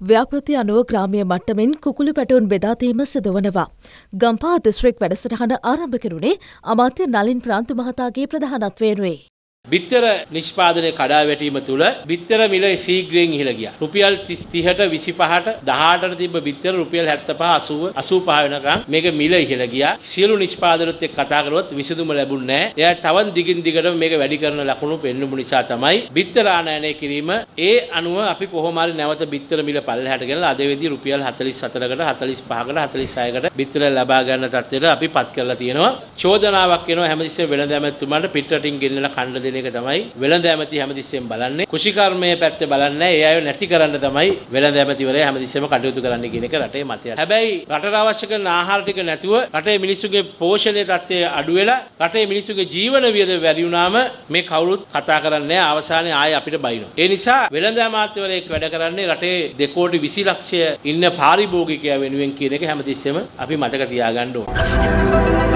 ව්‍යාපෘති අනුව ග්‍රාමිය මට්ටමින් කුකුළු පැටවුන් බෙදාතීම සිදුවනවා. ගම්පා දිස්ත්‍රික් වැඩසටහන ආරම්භ කෙරුණේ අමාත්‍ය නලින් ප්‍රාන්තු මහතාගේ ප්‍රධානත්වයෙනුවේ. බිත්තර නිෂ්පාදනය කඩා වැටීම තුළ බිත්තර මිල සීග්‍රයෙන් ඉහළ ගියා. රුපියල් 30ට 25ට 18ට තිබ්බ බිත්තර රුපියල් 75 80 85 වෙනකම් මේක මිල ඉහළ ගියා. සියලු නිෂ්පාදනත් එක්ක කතා කරුවොත් විසඳුම ලැබුණේ නැහැ. එයා තවන් දිගින් දිගටම මේක වැඩි කරන ලකුණු පෙන්වපු නිසා තමයි බිත්තර ආනයනය කිරීම ඒ අනුව අපි කොහොම හරි නැවත බිත්තර මිල පල්ලෙහාට ගෙනලා අද වෙදී රුපියල් 44කට 45කට 46කට බිත්තර ලබා ගන්න තත්ත්වයට අපි පත් කරලා තියෙනවා. චෝදනාවක් එනවා හැමතිස්සෙම වෙළඳ ඇමතුමාට පිටරටින් ගෙන්නලා කණ්ඩ දෙන එක තමයි වෙළඳ ඇමති හැමතිස්සෙම බලන්නේ. කුෂිකර්මයේ පැත්ත බලන්නේ ඒ අය නැති කරන්න තමයි වෙළඳ ඇමතිවරයා හැමතිස්සෙම කටයුතු කරන්න කියන එක රටේ මතයක්. හැබැයි රටට අවශ්‍ය කරන ආහාර ටික නැතුව රටේ මිනිස්සුගේ පෝෂණයේ තත්ත්වය අඩු වෙලා රටේ මිනිස්සුගේ ජීවන වියද වැඩි වුණාම මේ කවුරුත් කතා කරන්නේ අවසානයේ ආයේ අපිට බයිනවා. ඒ නිසා වෙළඳ අමාත්‍යවරයෙක් වැඩ කරන්නේ රටේ දෙකෝටි 20 ලක්ෂය ඉන්න පාරිභෝගිකයා වෙනුවෙන් කියන එක හැමතිස්සෙම අපි මතක තියාගන්න ඕනේ.